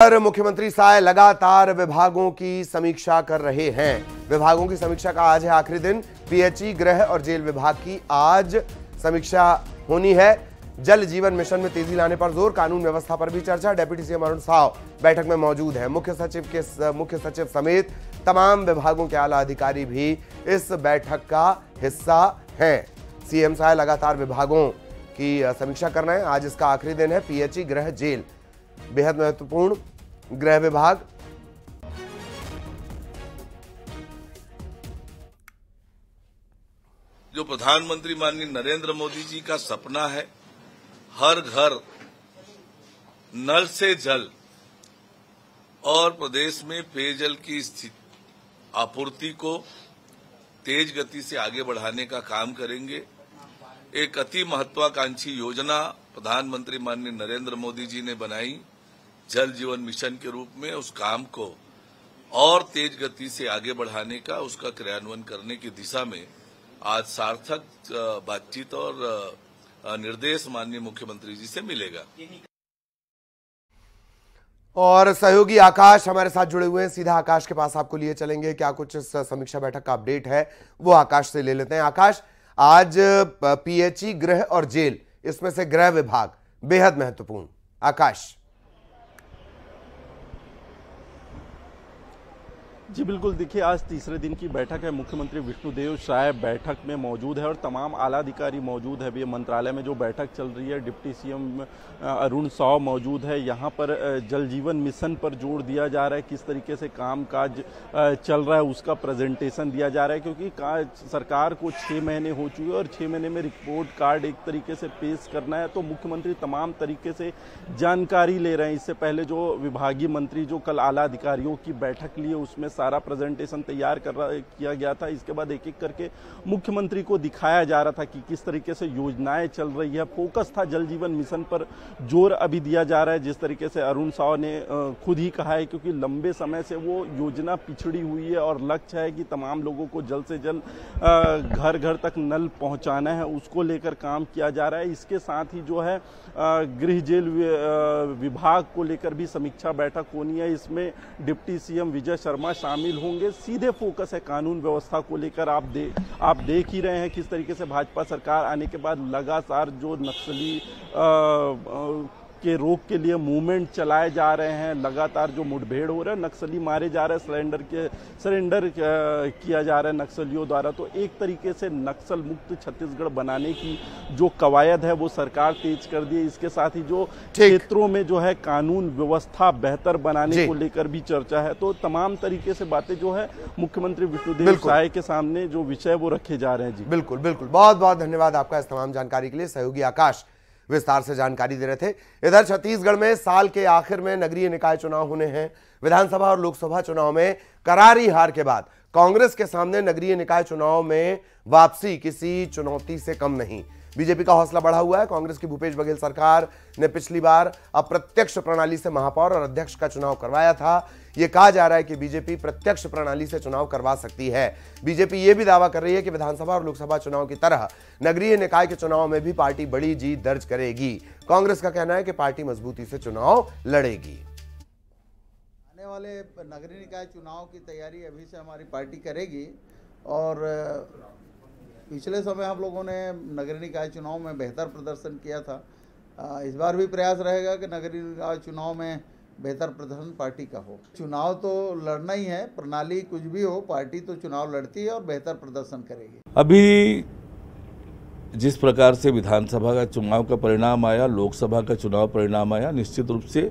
पर मुख्यमंत्री साय लगातार विभागों की समीक्षा कर रहे हैं। विभागों की समीक्षा का आज है आखिरी दिन। पीएचई, गृह और जेल विभाग की आज समीक्षा होनी है। जल जीवन मिशन में तेज़ी लाने पर ज़ोर, कानून व्यवस्था पर भी चर्चा। डेप्यूटी सीएम अरुण साव बैठक में मौजूद है। मुख्य सचिव के मुख्य सचिव समेत तमाम विभागों के आला अधिकारी भी इस बैठक का हिस्सा हैं। सीएम साय लगातार विभागों की समीक्षा कर रहे हैं। आज इसका आखिरी दिन है। पीएचई, गृह, जेल बेहद महत्वपूर्ण गृह विभाग। जो प्रधानमंत्री माननीय नरेंद्र मोदी जी का सपना है, हर घर नल से जल और प्रदेश में पेयजल की स्थिति आपूर्ति को तेज गति से आगे बढ़ाने का काम करेंगे। एक अति महत्वाकांक्षी योजना प्रधानमंत्री माननीय नरेंद्र मोदी जी ने बनाई। जल जीवन मिशन के रूप में उस काम को और तेज गति से आगे बढ़ाने का, उसका क्रियान्वयन करने की दिशा में आज सार्थक बातचीत और निर्देश माननीय मुख्यमंत्री जी से मिलेगा। और सहयोगी आकाश हमारे साथ जुड़े हुए हैं। सीधा आकाश के पास आपको लिए चलेंगे। क्या कुछ समीक्षा बैठक का अपडेट है, वो आकाश से ले लेते हैं। आकाश, आज पीएचई, गृह और जेल, इसमें से गृह विभाग बेहद महत्वपूर्ण। आकाश। जी बिल्कुल, देखिए, आज तीसरे दिन की बैठक है। मुख्यमंत्री विष्णुदेव साय बैठक में मौजूद है और तमाम आला अधिकारी मौजूद है। भी मंत्रालय में जो बैठक चल रही है, डिप्टी सीएम अरुण साव मौजूद है। यहाँ पर जल जीवन मिशन पर ज़ोर दिया जा रहा है। किस तरीके से काम काज चल रहा है उसका प्रेजेंटेशन दिया जा रहा है, क्योंकि सरकार को छः महीने हो चुके और छः महीने में रिपोर्ट कार्ड एक तरीके से पेश करना है। तो मुख्यमंत्री तमाम तरीके से जानकारी ले रहे हैं। इससे पहले जो विभागीय मंत्री, जो कल आला अधिकारियों की बैठक लिए उसमें सारा प्रेजेंटेशन तैयार कर रहा, किया गया था। इसके बाद एक एक करके मुख्यमंत्री को दिखाया जा रहा था कि किस तरीके से योजनाएँ चल रही है। फोकस था जल जीवन मिशन पर। ज़ोर अभी दिया जा रहा है, जिस तरीके से अरुण साव ने खुद ही कहा है, क्योंकि लंबे समय से वो योजना पिछड़ी हुई है और लक्ष्य है कि तमाम लोगों को जल्द से जल्द घर घर तक नल पहुंचाना है। उसको लेकर काम किया जा रहा है। इसके साथ ही जो है गृह जेल विभाग को लेकर भी समीक्षा बैठक होनी है। इसमें डिप्टी सीएम विजय शर्मा शामिल होंगे। सीधे फोकस है कानून व्यवस्था को लेकर। आप दे आप देख ही रहे हैं किस तरीके से भाजपा सरकार आने के बाद लगातार जो नक्सली आ, आ, के रोक के लिए मूवमेंट चलाए जा रहे हैं। लगातार जो मुठभेड़ हो रहा है नक्सली मारे जा रहे हैं सिलेंडर के सरेंडर किया जा रहा है नक्सलियों द्वारा। तो एक तरीके से नक्सल मुक्त छत्तीसगढ़ बनाने की जो कवायद है वो सरकार तेज कर दी इसके साथ ही जो क्षेत्रों में जो है कानून व्यवस्था बेहतर बनाने को लेकर भी चर्चा है। तो तमाम तरीके से बातें जो है मुख्यमंत्री विष्णुदेव साय के सामने जो विषय वो रखे जा रहे हैं। जी। बिल्कुल बिल्कुल। बहुत बहुत धन्यवाद आपका इस तमाम जानकारी के लिए। सहयोगी आकाश विस्तार से जानकारी दे रहे थे। इधर छत्तीसगढ़ में साल के आखिर में नगरीय निकाय चुनाव होने हैं। विधानसभा और लोकसभा चुनाव में करारी हार के बाद कांग्रेस के सामने नगरीय निकाय चुनाव में वापसी किसी चुनौती से कम नहीं। बीजेपी का हौसला बढ़ा हुआ है। कांग्रेस की भूपेश बघेल सरकार ने पिछली बार अप्रत्यक्ष प्रणाली से महापौर और अध्यक्ष का चुनाव करवाया था। यह कहा जा रहा है कि बीजेपी प्रत्यक्ष प्रणाली से चुनाव करवा सकती है। बीजेपी यह भी दावा कर रही है कि विधानसभा और लोकसभा चुनाव की तरह नगरीय निकाय के चुनाव में भी पार्टी बड़ी जीत दर्ज करेगी। कांग्रेस का कहना है कि पार्टी मजबूती से चुनाव लड़ेगी। आने वाले नगरीय निकाय चुनाव की तैयारी अभी से हमारी पार्टी करेगी और पिछले समय हम लोगों ने नगरीय निकाय चुनाव में बेहतर प्रदर्शन किया था। इस बार भी प्रयास रहेगा कि नगरीय निकाय चुनाव में बेहतर प्रदर्शन पार्टी का हो। चुनाव तो लड़ना ही है, प्रणाली कुछ भी हो, पार्टी तो चुनाव लड़ती है और बेहतर प्रदर्शन करेगी। अभी जिस प्रकार से विधानसभा का चुनाव का परिणाम आया, लोकसभा का चुनाव परिणाम आया, निश्चित रूप से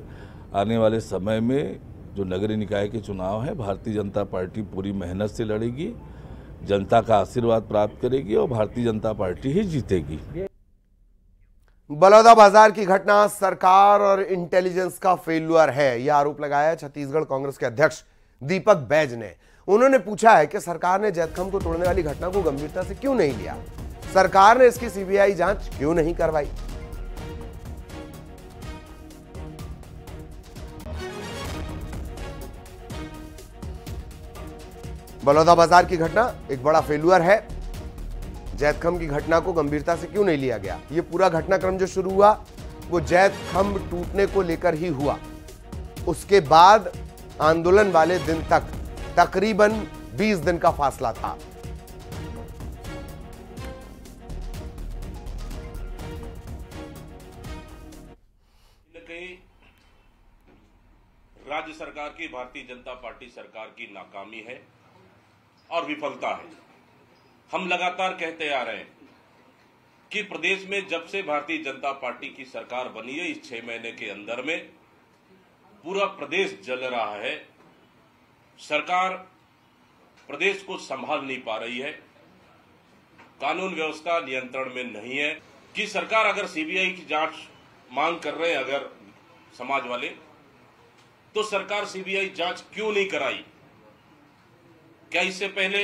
आने वाले समय में जो नगरीय निकाय के चुनाव है, भारतीय जनता पार्टी पूरी मेहनत से लड़ेगी जनता का आशीर्वाद प्राप्त करेगी और भारतीय जनता पार्टी ही जीतेगी। बलौदा बाज़ार की घटना सरकार और इंटेलिजेंस का फेल्यूअर है, यह आरोप लगाया छत्तीसगढ़ कांग्रेस के अध्यक्ष दीपक बैज ने। उन्होंने पूछा है कि सरकार ने जैतखम को तोड़ने वाली घटना को गंभीरता से क्यों नहीं लिया? सरकार ने इसकी सीबीआई जाँच क्यों नहीं करवाई? बलौदा बाज़ार की घटना एक बड़ा फेलुअर है। जैतखम की घटना को गंभीरता से क्यों नहीं लिया गया? ये पूरा घटनाक्रम जो शुरू हुआ, वो जैतखम टूटने को लेकर ही हुआ। उसके बाद आंदोलन वाले दिन तक तकरीबन 20 दिन का फासला था। राज्य सरकार की, भारतीय जनता पार्टी सरकार की नाकामी है। और विफलता है। हम लगातार कहते आ रहे हैं कि प्रदेश में जब से भारतीय जनता पार्टी की सरकार बनी है, इस छह महीने के अंदर में पूरा प्रदेश जल रहा है। सरकार प्रदेश को संभाल नहीं पा रही है। कानून व्यवस्था नियंत्रण में नहीं है। कि सरकार अगर सीबीआई की जाँच मांग कर रहे हैं, अगर समाज वाले तो सरकार सीबीआई जाँच क्यों नहीं कराई? क्या इससे पहले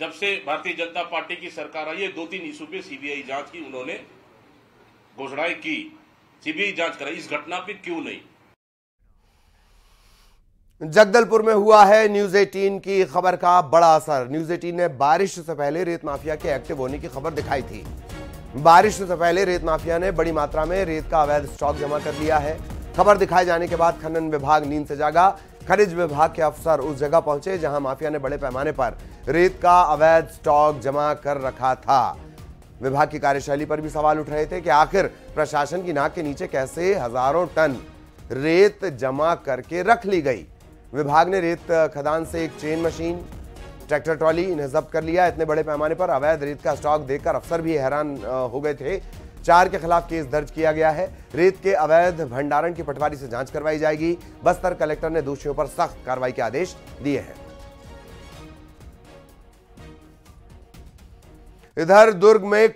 जब से भारतीय जनता पार्टी की सरकार आई है दो तीन इशू पे सीबीआई जाँच की उन्होंने घोषणाएँ की। सीबीआई जाँच कराई, इस घटना पे क्यों नहीं? जगदलपुर में हुआ है न्यूज़ 18 की खबर का बड़ा असर। न्यूज़ 18 ने बारिश से पहले रेत माफिया के एक्टिव होने की खबर दिखाई थी। बारिश से पहले रेत माफिया ने बड़ी मात्रा में रेत का अवैध स्टॉक जमा कर लिया है। खबर दिखाए जाने के बाद खनन विभाग नींद से जागा। खनिज विभाग के अफसर उस जगह पहुँचे जहाँ माफिया ने बड़े पैमाने पर रेत का अवैध स्टॉक जमा कर रखा था। विभाग की कार्यशैली पर भी सवाल उठ रहे थे कि आखिर प्रशासन की नाक के नीचे कैसे हज़ारों टन रेत जमा करके रख ली गई। विभाग ने रेत खदान से एक चेन मशीन, ट्रैक्टर ट्रॉली इन्हें जब्त कर लिया। इतने बड़े पैमाने पर अवैध रेत का स्टॉक देखकर अफसर भी हैरान हो गए थे। चार के खिलाफ केस दर्ज किया गया है। रेत के अवैध भंडारण की पटवारी से जाँच करवाई जाएगी। बस्तर कलेक्टर ने दोषियों पर सख्त कार्रवाई के आदेश दिए हैं। इधर दुर्ग में